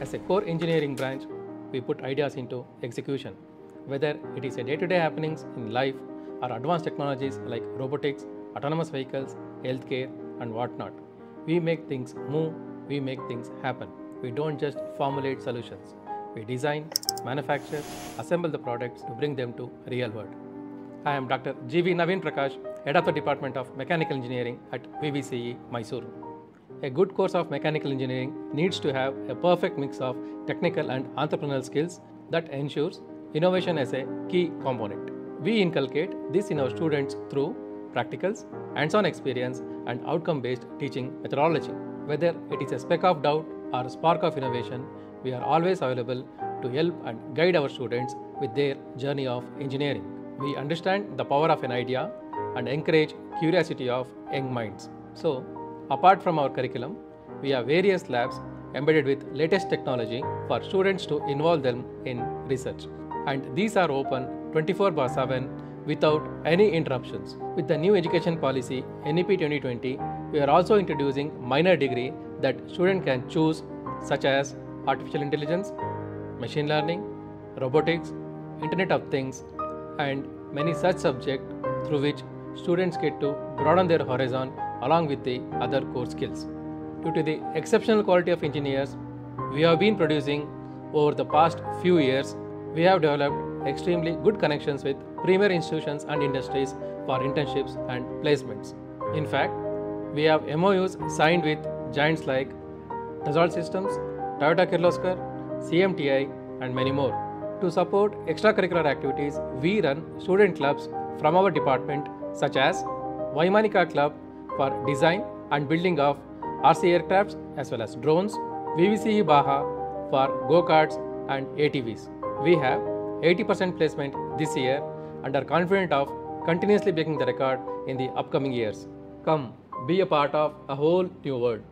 As a core engineering branch, we put ideas into execution, whether it is a day-to-day happenings in life or advanced technologies like robotics, autonomous vehicles, healthcare, and whatnot. We make things move, we make things happen. We don't just formulate solutions. We design, manufacture, assemble the products to bring them to real world. I am Dr. G.V. Naveen Prakash, Head of the Department of Mechanical Engineering at VVCE, Mysuru. A good course of mechanical engineering needs to have a perfect mix of technical and entrepreneurial skills that ensures innovation as a key component. We inculcate this in our students through practicals, hands-on experience, and outcome-based teaching methodology. Whether it is a speck of doubt or a spark of innovation, we are always available to help and guide our students with their journey of engineering. We understand the power of an idea and encourage curiosity of young minds. So, apart from our curriculum, we have various labs embedded with latest technology for students to involve them in research. And these are open 24 by 7 without any interruptions. With the new education policy NEP 2020, we are also introducing minor degree that student can choose such as artificial intelligence, machine learning, robotics, internet of things and many such subjects through which students get to broaden their horizon along with the other core skills. Due to the exceptional quality of engineers we have been producing over the past few years, we have developed extremely good connections with premier institutions and industries for internships and placements. In fact, we have MOUs signed with giants like Dassault Systems, Toyota Kirloskar, CMTI, and many more. To support extracurricular activities, we run student clubs from our department such as Vaimanika Club for design and building of RC aircrafts as well as drones, VVCE Baja for go-karts and ATVs. We have 80% placement this year and are confident of continuously breaking the record in the upcoming years. Come, be a part of a whole new world.